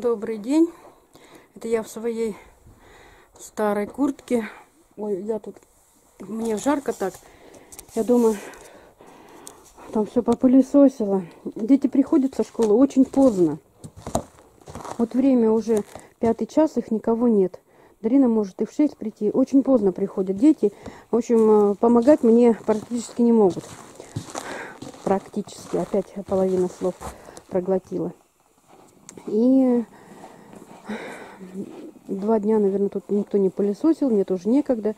Добрый день. Это я в своей старой куртке. Ой, я тут... Мне жарко так. Я думаю, там все попылесосило. Дети приходят со школы очень поздно. Вот время уже пятый час, их никого нет. Дарина может и в 6 прийти. Очень поздно приходят дети. В общем, э, помогать мне практически не могут. Практически. Опять половина слов проглотила. И два дня, наверное, тут никто не пылесосил, мне тоже некогда.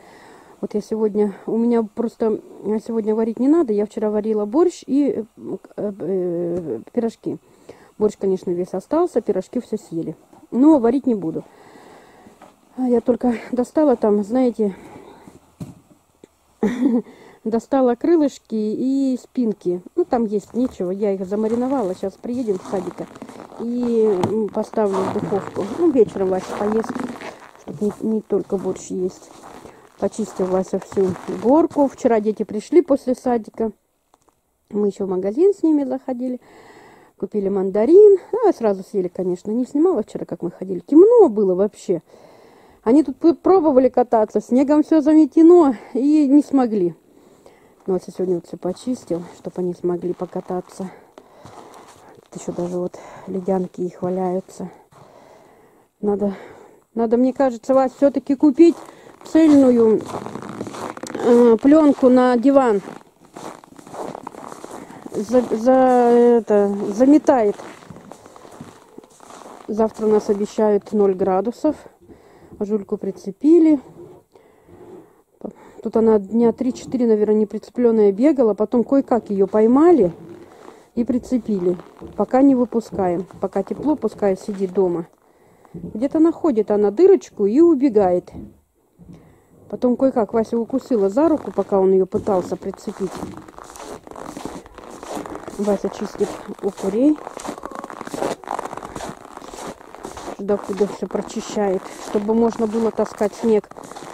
Вот я сегодня, у меня просто сегодня варить не надо. Я вчера варила борщ и э, э, пирожки. Борщ, конечно, весь остался, пирожки все съели. Но варить не буду. Я только достала там, знаете, достала крылышки и спинки. Ну, там есть нечего, я их замариновала. Сейчас приедем в садика и поставлю в духовку. Ну, вечером Вася поест, чтобы не, не только борщ есть. Почистил Вася всю горку. Вчера дети пришли после садика. Мы еще в магазин с ними заходили. Купили мандарин. А, сразу съели, конечно. Не снимала вчера, как мы ходили. Темно было вообще. Они тут пробовали кататься. Снегом все заметено и не смогли. Ну, вот сегодня вот все почистил, чтобы они смогли покататься. Еще даже вот ледянки их валяются. Надо, надо мне кажется, вас все-таки купить цельную э, пленку на диван. За, за это заметает. Завтра нас обещают 0 градусов. Жульку прицепили. Тут она дня 3-4, наверное, не прицепленная бегала. Потом кое-как ее поймали и прицепили. Пока не выпускаем. Пока тепло, пускай сидит дома. Где-то находит она дырочку и убегает. Потом кое-как Вася укусила за руку, пока он ее пытался прицепить. Вася чистит у курей. Сюда-куда все прочищает, чтобы можно было таскать снег.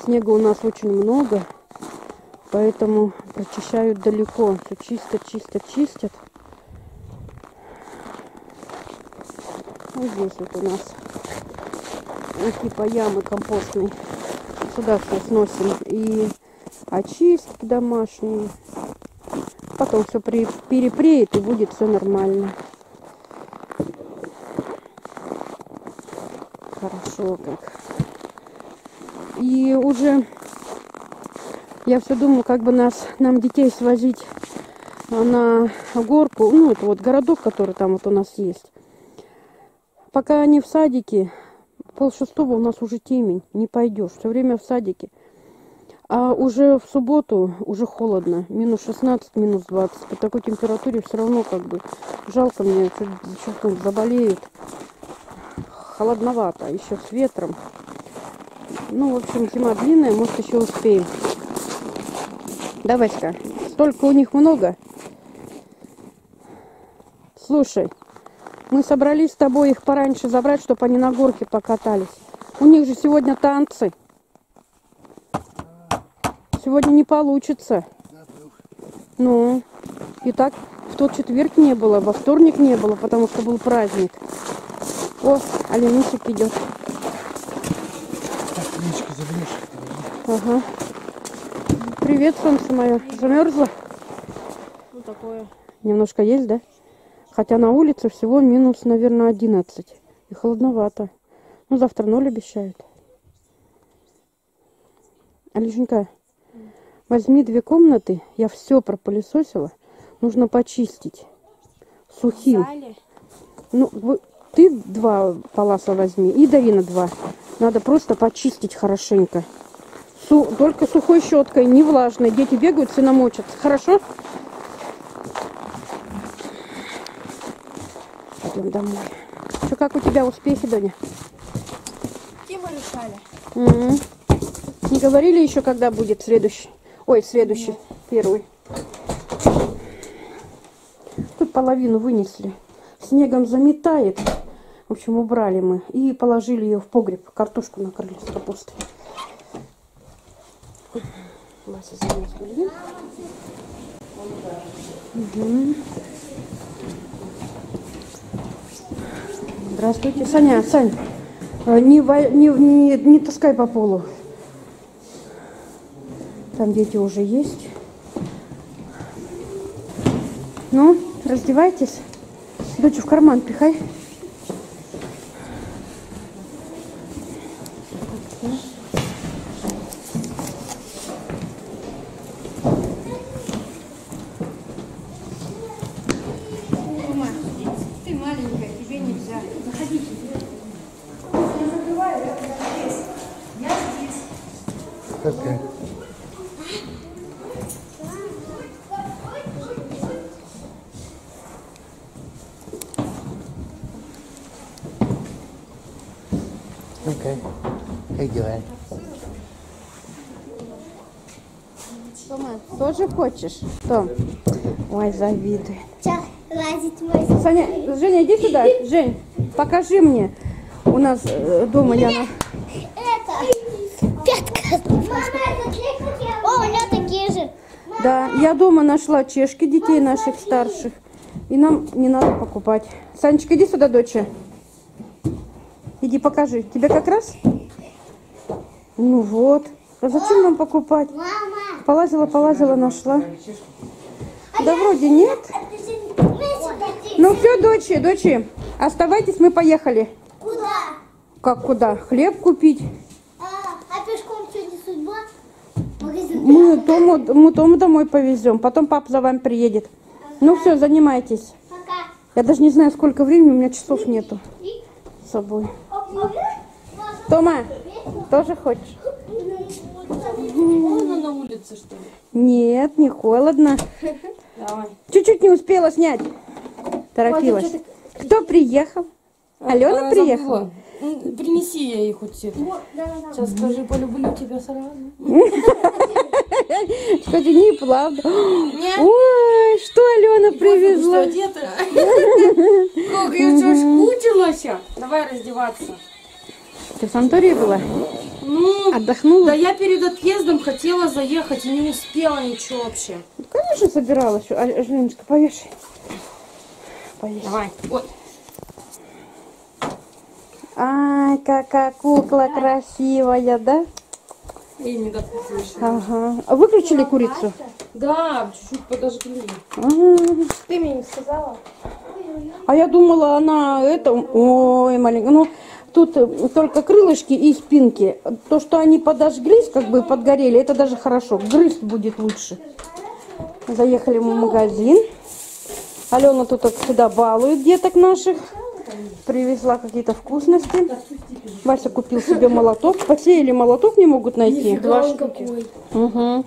Снега у нас очень много. Поэтому прочищают далеко. Все чисто, чисто, чистят. Вот здесь вот у нас типа ямы компостные. Сюда все сносим. И очистки домашние. Потом все при, перепреет и будет все нормально. Хорошо как. И уже я все думаю, как бы нас, нам детей свозить на горку. Ну, это вот городок, который там вот у нас есть. Пока они в садике, пол шестого у нас уже темень, не пойдешь. Все время в садике. А уже в субботу уже холодно. Минус 16, минус 20. По такой температуре все равно как бы жалко мне, чуть-чуть заболеют. Холодновато, еще с ветром. Ну, в общем, зима длинная, может еще успеем. Да, Васька, столько у них много. Слушай, мы собрались с тобой их пораньше забрать, чтобы они на горке покатались. У них же сегодня танцы. Сегодня не получится. Ну, и так в тот четверг не было, во вторник не было, потому что был праздник. О, оленушек идет. Так, ага. Привет, солнце мое. Замерзла? Ну, такое. Немножко есть, да? Хотя на улице всего минус, наверное, 11. И холодновато. Ну, завтра ноль обещают. Алишенька, возьми две комнаты. Я все пропылесосила. Нужно почистить. Сухим. Ну, вы, ты два паласа возьми. И Дарина два. Надо просто почистить хорошенько. Су только сухой щеткой, не влажной. Дети бегают, все намочатся. Хорошо? Пойдем домой. Что, как у тебя успехи, Доня? Тема решали. Угу. Не говорили еще, когда будет следующий? Ой, следующий, Нет. первый. Тут половину вынесли. Снегом заметает. В общем, убрали мы. И положили ее в погреб. Картошку накрыли с капустой. Вася занес. Угу. Здравствуйте. Саня, Сань, э, не, не, не, не таскай по полу. Там дети уже есть. Ну, раздевайтесь. Дочу в карман пихай. Joanne. Тома, тоже хочешь? Том. Ой, завидую. Сейчас лазить мой Саня, Женя, иди сюда. Жень, покажи мне. У нас э, дома я... на- Это пятка. Мама, это О, у меня такие же. Да, я дома нашла чешки детей наших старших. И нам не надо покупать. Санечка, иди сюда, доча. Иди покажи. Тебе как раз? Ну вот. А зачем нам покупать? Мама, Полазила, полазила, нашла. Да вроде нет. Ну все, дочи, дочи, оставайтесь, мы поехали. Куда? Как куда? Хлеб купить? А, а пешком сегодня судьба? Магазин. Мы Тому, мы Тому домой повезем, потом папа за вами приедет. Ну все, занимайтесь. Пока. Я даже не знаю, сколько времени, у меня часов нету с собой. Тома, тоже хочешь? Можно на улице, что ли? Нет, не холодно. Чуть-чуть не успела снять. Торопилась. Кто приехал? Алена приехала? Ну, Принеси я ей хоть это. Сейчас скажи, полюблю тебя сразу. Кстати, неправда. Ой, что Алена привезла? Что одета? Как я что, скучилась? Давай раздеваться. Ты в санатории была? Ну, Отдохнула? да я перед отъездом хотела заехать и не успела ничего вообще. Конечно, собиралась. А, Женечка, повешай. Повесь. Давай. Ой. Ай, какая кукла красивая, да? И не допустишь. Ага. А выключили курицу? Да, чуть-чуть подожгли. А, Ты мне не сказала? А я думала, она это... Ой, маленькая. Ну, тут э, только крылышки и спинки. То, что они подожглись, как бы подгорели, это даже хорошо. Грызть будет лучше. Заехали в магазин. Алена тут сюда балует деток наших. Привезла какие-то вкусности. Вася купил себе молоток. Посеяли молоток, не могут найти. Два штуки. Угу.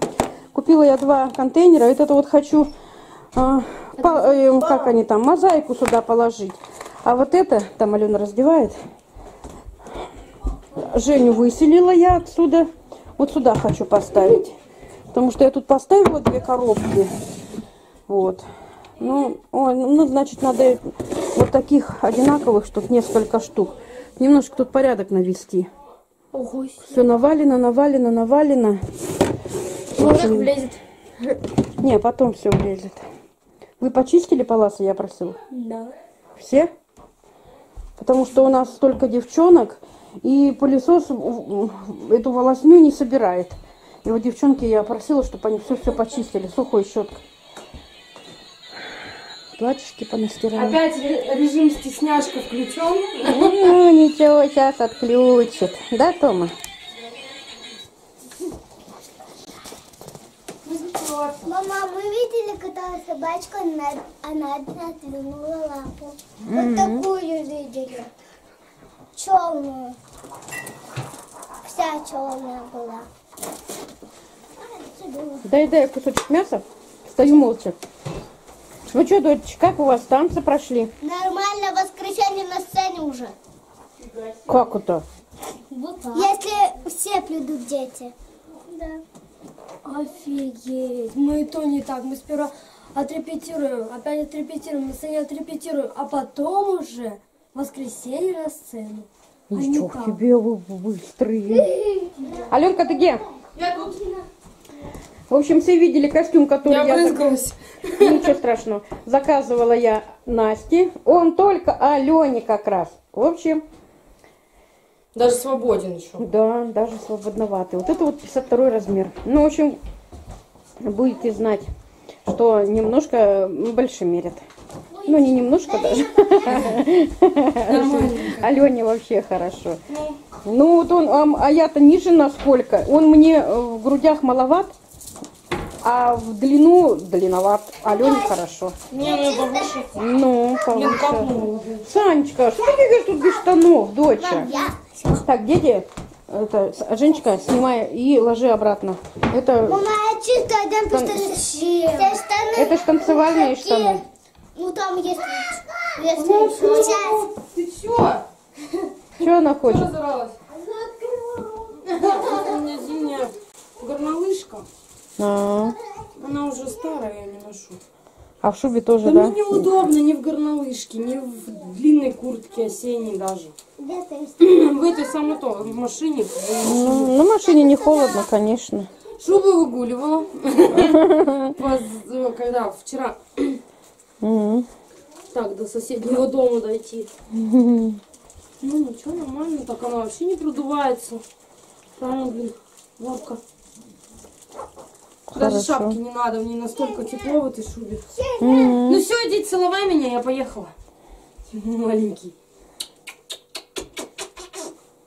Купила я два контейнера. Вот это вот хочу, а, по- э, как они там, мозаику сюда положить. А вот это, там Алена раздевает. Женю выселила я отсюда. Вот сюда хочу поставить. Потому что я тут поставила две коробки. Вот. Ну, ой, ну, значит, надо вот таких одинаковых штук, несколько штук. Немножко тут порядок навести. Ого, Все навалено, навалено, навалено. Может, влезет. Не, потом все влезет. Вы почистили паласы, я просила? Да. Все? Потому что у нас столько девчонок, и пылесос эту волосню не собирает. И вот девчонки я просила, чтобы они все-все почистили сухой щеткой. Платьишки понастирали. Опять ре- режим стесняшка включен. Ну, ничего, сейчас отключит. Да, Тома? Мама, мы видели, когда собачка, она, она отвернула лапу. Вот такую видели. Черную. Вся черная была. Дай, дай кусочек мяса. Стою молча. Ну что, дочь, как у вас танцы прошли? Нормально, воскресенье на сцене уже. Как это? Если все придут дети. Да. Офигеть, мы и то не так. Мы сперва отрепетируем, опять отрепетируем, на сцене отрепетируем, а потом уже воскресенье на сцену. А Ничего так. себе вы быстрые. Аленка, ты где? Я тут. В общем, все видели костюм, который Я я... брызгалась. Ничего страшного. Заказывала я Насте. Он только Алене как раз. В общем, Даже свободен еще. да, даже свободноватый. Вот это вот 52 размер. Ну, в общем, будете знать, что немножко больше мерят. Ну, не немножко даже. Алене вообще хорошо. Ну, вот он, а я-то ниже насколько. Он мне э, в грудях маловат, а в длину длинноват. Алене хорошо. Не, ну повыше. Ну, ну? Санечка, что ты бегаешь тут без штанов, доча? Я. Так, дети, это, Женечка, снимай и ложи обратно. Это, Мама, я чисто один просто это ж танцевальные штаны. Ну там есть. Есть сейчас. Ты чё? Что она Чё хочет? разоралась? У меня зимняя горнолыжка. А, Она уже старая, я не ношу. а в шубе тоже, Да да? мне неудобно ни в горнолыжке, ни в длинной куртке осенней даже. В этой самой то, в машине. Ну, на машине не холодно, конечно. Шубу выгуливала. Поз- Когда вчера Так до соседнего дома дойти. Ну ничего, нормально. Так она вообще не продувается. Правильно, блин, лапка. Даже Хорошо. шапки не надо, мне настолько тепло в этой шубе. Ну все, иди целовай меня, я поехала. Маленький.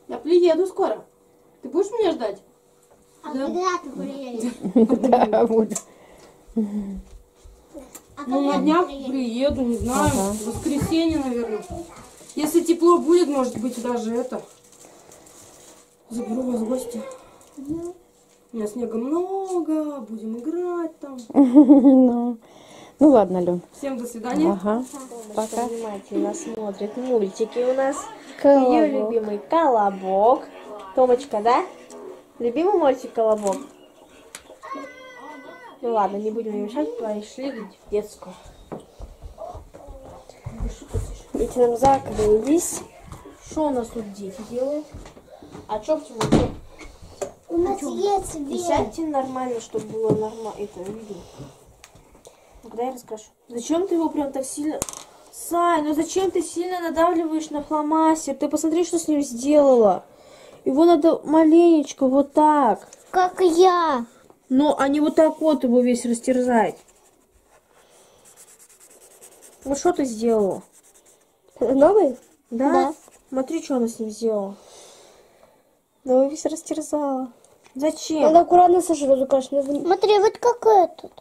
Я приеду скоро. Ты будешь меня ждать? А Да. когда ты приедешь? Да, буду. А Ну, на днях приеду, не знаю. В воскресенье, наверное. Если тепло будет, может быть, даже это. Заберу вас в гости. У меня снега много, будем играть там. Ну, ну ладно, Лен. Всем до свидания. Ага. Пока. Внимательно смотрит мультики у нас. Ее любимый Колобок. Томочка, да? Любимый мультик Колобок? Ну ладно, не будем мешать, пошли в детскую. Дети нам закрылись. Что у нас тут дети делают? А что в темноте? У нас есть И свет. сядьте нормально, чтобы было нормально. Это видно. Ну, Когда я расскажу. Зачем ты его прям так сильно... Сай, ну зачем ты сильно надавливаешь на фломастер? Ты посмотри, что с ним сделала. Его надо маленечко, вот так. Как я. Ну, а не вот так вот его весь растерзать. Вот что ты сделала? Новый? Да? Да. Смотри, что она с ним сделала. Да его весь растерзала. Зачем? Надо аккуратно сожрать, конечно. Смотри, вот как этот.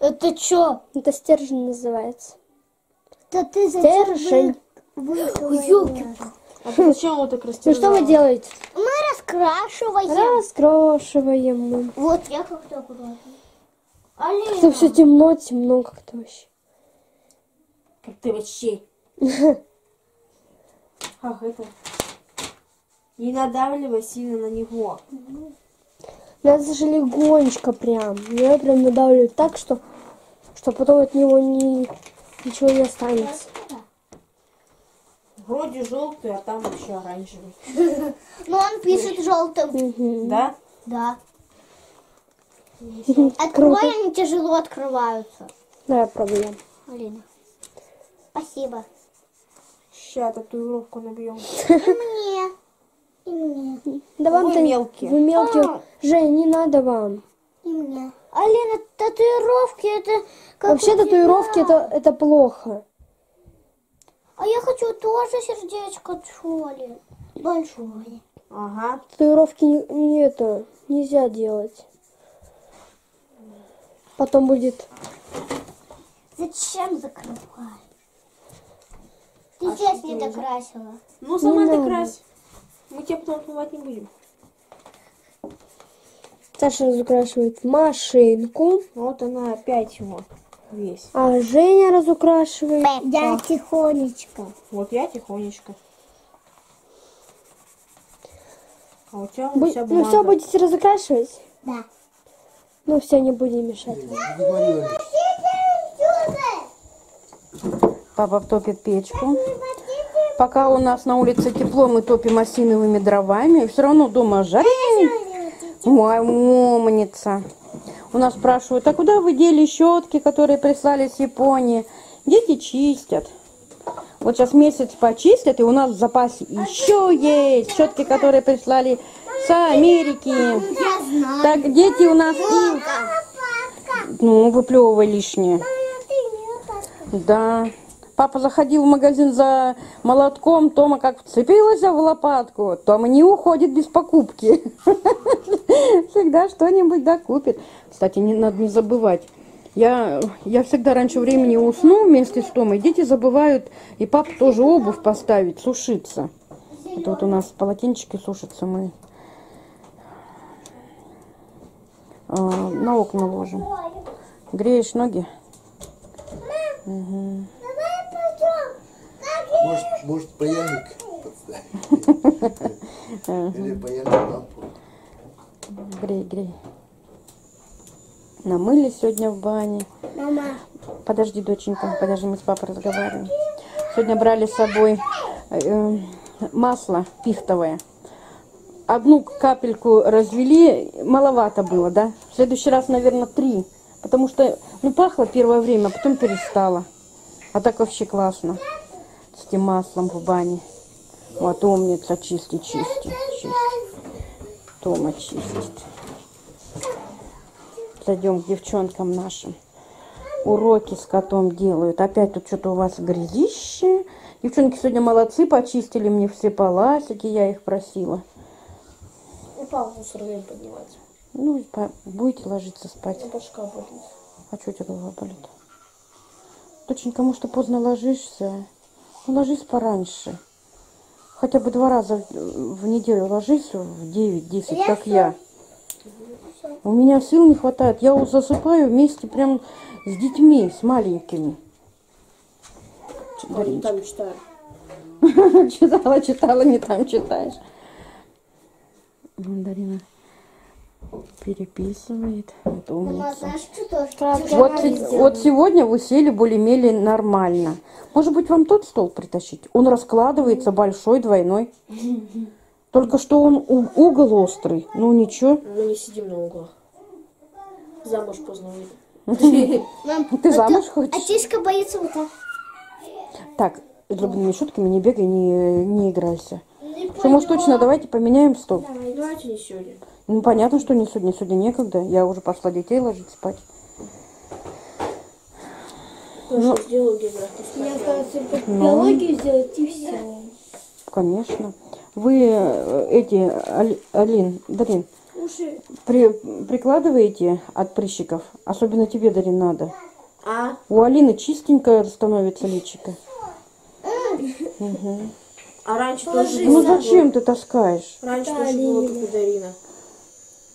Это что? Это стержень называется. Да ты зачем Стержень. Ёлки. А зачем его так Ну растерзала? что вы делаете? Мы раскрашиваем. Раскрошиваем мы. Вот я как-то аккуратно. Алина. Это все темно, темно как-то вообще. Как ты вообще? Ах, это... Не надавливай сильно на него. Надо же легонечко прям. Я прям надавливаю так, что, что потом от него ни, ничего не останется. Вроде желтый, а там вообще оранжевый. Но он пишет желтым. Да? Да. Открой, они тяжело открываются. Да, я пробую. Алина. Спасибо. Ща татуировку набьем. И мне. И мне. Да вам Вы мелкие. Вы мелкие. А. Жень, не надо вам. И мне. Алина, татуировки это как Вообще татуировки это, это плохо. А я хочу тоже сердечко Чоли. Большое. Ага. Татуировки не, не это нельзя делать. Потом будет. Зачем закрывать? Ты здесь не докрасила. Ну, сама Не ты надо. крась. Мы тебя потом отмывать не будем. Саша разукрашивает машинку, Вот она опять его весь. а Женя разукрашивает. Я тихонечко. Вот я тихонечко. А у тебя Бу- вся ну все, будете разукрашивать? Да. Ну все, не будем мешать. Папа топит печку. Пока у нас на улице тепло, мы топим осиновыми дровами. Все равно дома жарит. Ой, умница. У нас спрашивают, а куда вы дели щетки, которые прислали с Японии? Дети чистят. Вот сейчас месяц почистят, и у нас в запасе еще есть щетки, которые прислали с Америки. Так, дети у нас и... Ну, выплевывай лишнее. Да. Папа заходил в магазин за молотком, Тома как вцепилась в лопатку. Тома не уходит без покупки. Всегда что-нибудь докупит. Кстати, не надо не забывать. Я, я всегда раньше времени усну вместе с Томой. Дети забывают, и папа тоже обувь поставить, сушиться. Это вот у нас полотенчики сушатся мы. а, на окна ложим. Греешь ноги? Пойдем. Может, может паяльник подставить? Или паяльник лампу? Грей, грей. Намыли сегодня в бане. Мама, Подожди, доченька, подожди, мы с папой разговариваем. Сегодня брали с собой э, масло пихтовое. Одну капельку развели, маловато было, да? В следующий раз, наверное, три. Потому что, ну, пахло первое время, а потом перестало. А так вообще классно. С этим маслом в бане. Вот умница, чисти, чисти, чисти. Тома чистит. Зайдем к девчонкам нашим. Уроки с котом делают. Опять тут что-то у вас грязище. Девчонки сегодня молодцы, почистили мне все поласики, я их просила. Упал мусорный поднимать. Ну, и по- будете ложиться спать. Башка болит. А что у тебя голова болит? Доченька, может, ты поздно ложишься? Ложись пораньше. Хотя бы два раза в неделю ложись в 9-10, как я. У меня сил не хватает. Я вот засыпаю вместе прям с детьми, с маленькими. Дариночка? Там читаю. Читала, читала, не там читаешь. Мандарина переписывает. Это умница. Вот, вот сегодня вы сели более-менее нормально. Может быть, вам тот стол притащить? Он раскладывается большой, двойной. Только что он угол острый. Ну ничего. Мы не сидим на углах. Замуж поздно выйду. Мам, Ты а замуж А хочешь? Тишка боится вот так. Так, с зубными шутками не бегай, не, не играйся. Что, может, точно, давайте поменяем стол. Давайте не сегодня. Ну, понятно, что не сегодня, сегодня некогда. Я уже пошла детей ложить спать. Тоже сделаю географию. Мне осталось только биологию сделать и все. Конечно. Вы э, эти, Али- Алин, Дарин, Уши. при, прикладываете от прыщиков? Особенно тебе, Дарин, надо. А? У Алины чистенькое становится личико. А раньше тоже Ну зачем ты таскаешь? Раньше тоже было, как у Дарина.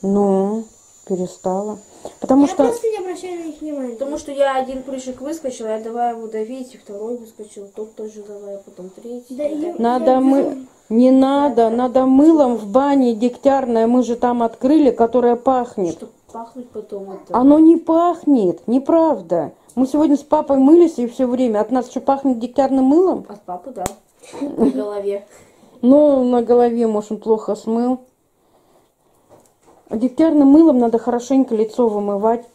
Ну, перестала. Потому Я что... просто не обращаю на них внимания. Потому что я один прыщик выскочил, я давай его давить, и второй выскочил, тот тоже давай, потом третий. Да, я- Надо мы... Не надо, надо мылом в бане дегтярное, мы же там открыли, которое пахнет. Чтоб пахнуть потом это. Оно не пахнет, неправда. Мы сегодня с папой мылись и все время. От нас что пахнет дегтярным мылом? От папы, да. На голове. Ну, на голове, может, он плохо смыл. Дегтярным мылом надо хорошенько лицо вымывать.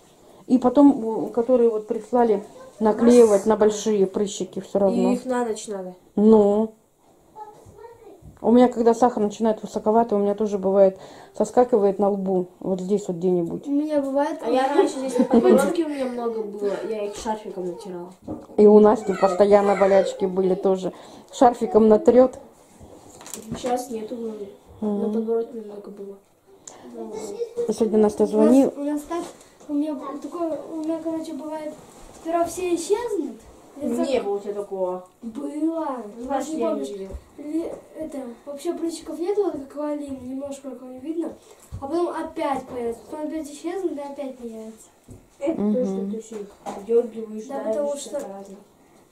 И потом, э, которые вот прислали, наклеивать на большие прыщики все И равно. их на ночь надо. Ну. У меня, когда сахар начинает высоковато, у меня тоже бывает, соскакивает на лбу. Вот здесь вот где-нибудь. У меня бывает... А я раньше здесь на подбородке у меня много было, я их шарфиком натирала. И у Насти постоянно болячки были тоже. Шарфиком натрет. Сейчас нету вроде. На подбородке немного было. Сегодня Настя У нас, у нас так, у меня такое, у меня, короче, бывает, сперва все исчезнут. лицо- Не было у тебя такого. Было. Значит, не я не помнишь. Ли- это, вообще прыщиков нету, вот как у Алины, немножко как не видно. А потом опять появится. Потом опять исчезнут, и опять появится. Это то, что ты дергиваешь, Да, потому это что-.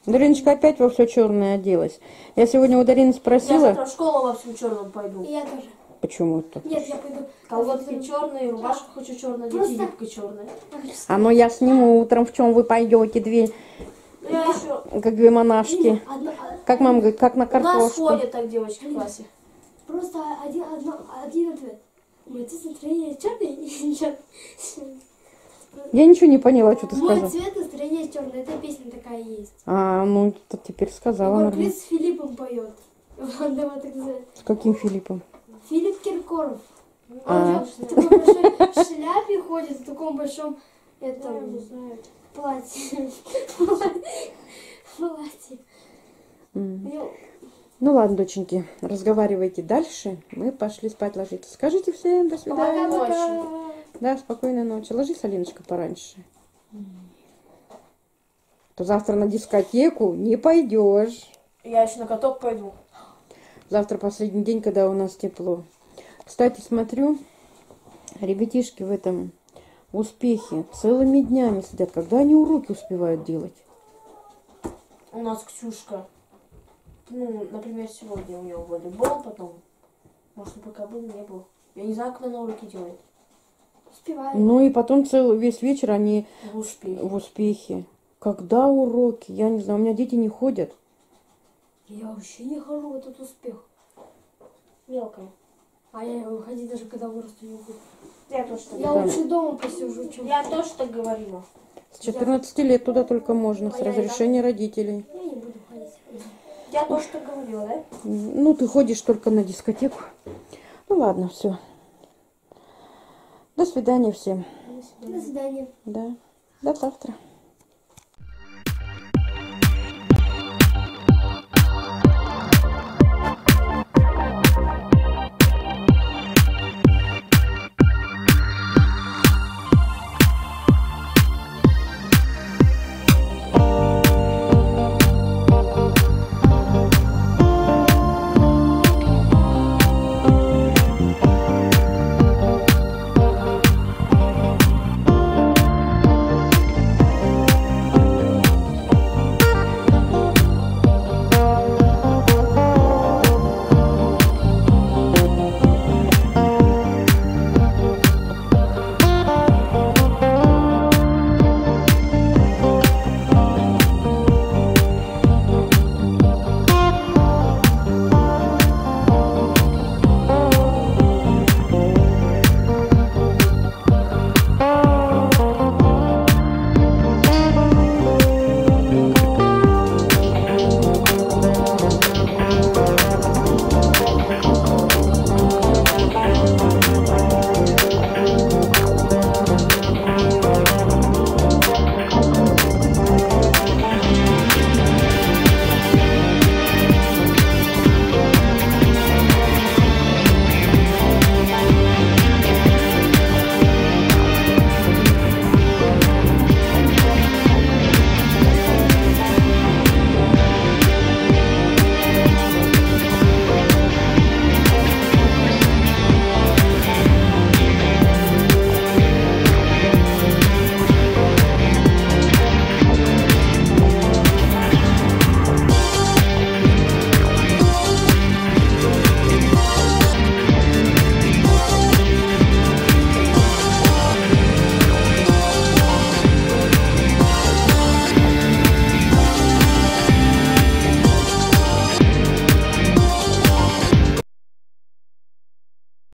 Дариночка опять во все черное оделась. Я сегодня у Дарины Я спросила, завтра в школу во всем черном пойду. И я тоже. Почему это. Нет, я пойду. Колготки черные, рубашка хочу дети Просто- юбка черная. Я А ну я сниму утром, в чем вы пойдете, две, Я еще... как две монашки. Одно- а- Как мама говорит, как на У нас картошку. ходят так девочки в классе. Просто один, одно, один ответ. Мой отец настроение черный и черный. Я ничего не поняла, что ты Мой сказала. цвет настроение черное. Эта песня такая есть. А, ну, ты теперь сказала Егор с Филиппом поет. С каким Филиппом? Филипп Киркоров. Он А. в такой большой шляпе ходит, в таком большом этом платье. Платье. Ну, Ну ладно, доченьки, разговаривайте дальше. Мы пошли спать ложиться. Скажите всем до свидания. Пока-пока. Да, спокойной ночи. Ложись, Алиночка, пораньше. То завтра на дискотеку не пойдешь. Я еще на каток пойду. Завтра последний день, когда у нас тепло. Кстати, смотрю, ребятишки в этом успехе целыми днями сидят. Когда они уроки успевают делать? У нас Ксюшка. Ну, например, сегодня у него волейбол, потом. Может, пока был, не был. Я не знаю, когда на уроки делает. Успеваем. Ну и потом целый весь вечер они В успехе. в успехе. Когда уроки? Я не знаю, у меня дети не ходят. Я вообще не хожу в этот успех. Мелкая. А я выходить даже когда вырасту не буду. Я тоже так Я Да. лучше дома посижу, чем... Я тоже так говорила. С 14 лет туда только можно, с А разрешения родителей. Я не буду ходить. Я тоже так говорила, да? Ну, ты ходишь только на дискотеку. Ну ладно, все. До свидания всем. До свидания. Да. До завтра.